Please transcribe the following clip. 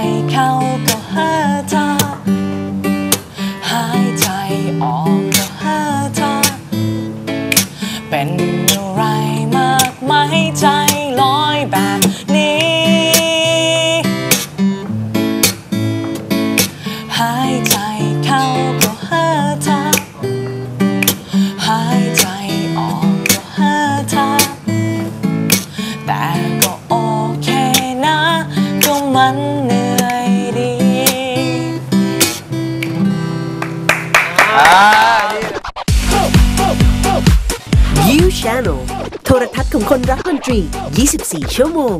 ใจเข้าก็เฮาเธอหายใจออกก็เฮาเธอเป็นอะไรมากไหมใจลอยแบบนี้ หายใจเข้าก็เฮาเธอหายใจออกก็เฮาเธอแต่ก็โอเคนะ ก็มันเนื่ You Channel โทรทัศน์ของคนรักดนตรี 24 ชั่วโมง